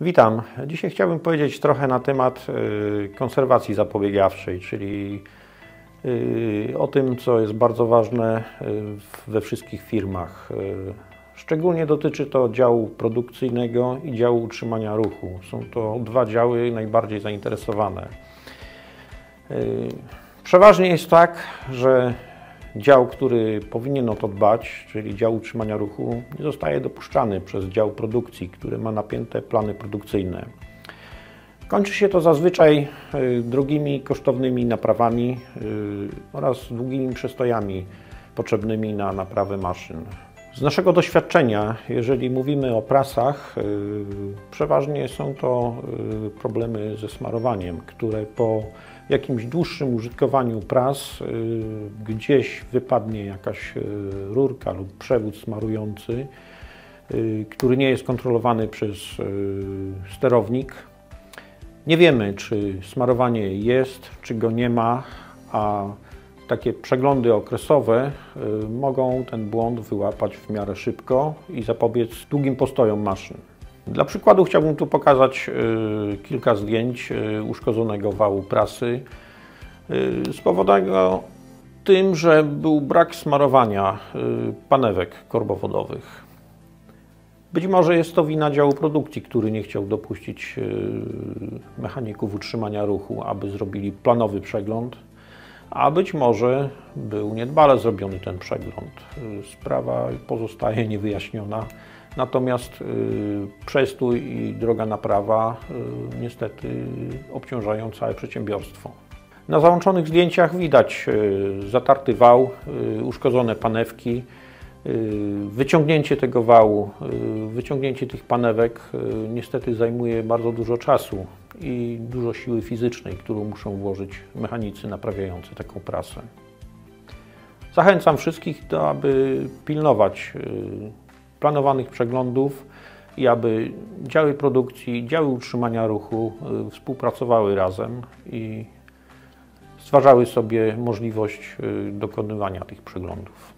Witam. Dzisiaj chciałbym powiedzieć trochę na temat y, konserwacji zapobiegawczej, czyli y, o tym, co jest bardzo ważne y, we wszystkich firmach. Szczególnie dotyczy to działu produkcyjnego i działu utrzymania ruchu. Są to dwa działy najbardziej zainteresowane. Przeważnie jest tak, że dział, który powinien o to dbać, czyli dział utrzymania ruchu, nie zostaje dopuszczany przez dział produkcji, który ma napięte plany produkcyjne. Kończy się to zazwyczaj y, drogimi, kosztownymi naprawami y, oraz długimi przestojami potrzebnymi na naprawę maszyn. Z naszego doświadczenia, jeżeli mówimy o prasach, y, przeważnie są to problemy ze smarowaniem, które po jakimś dłuższym użytkowaniu pras y, gdzieś wypadnie jakaś y, rurka lub przewód smarujący, y, który nie jest kontrolowany przez sterownik. Nie wiemy, czy smarowanie jest, czy go nie ma, a takie przeglądy okresowe mogą ten błąd wyłapać w miarę szybko i zapobiec długim postojom maszyn. Dla przykładu chciałbym tu pokazać y, kilka zdjęć y, uszkodzonego wału prasy y, spowodowanego tym, że był brak smarowania panewek korbowodowych. Być może jest to wina działu produkcji, który nie chciał dopuścić mechaników utrzymania ruchu, aby zrobili planowy przegląd, a być może był niedbale zrobiony ten przegląd. Sprawa pozostaje niewyjaśniona. Natomiast y, przestój i droga naprawa y, niestety obciążają całe przedsiębiorstwo. Na załączonych zdjęciach widać y, zatarty wał, uszkodzone panewki, wyciągnięcie tego wału, wyciągnięcie tych panewek niestety zajmuje bardzo dużo czasu i dużo siły fizycznej, którą muszą włożyć mechanicy naprawiający taką prasę. Zachęcam wszystkich, do, aby pilnować planowanych przeglądów i aby działy produkcji, działy utrzymania ruchu y, współpracowały razem i stwarzały sobie możliwość y, dokonywania tych przeglądów.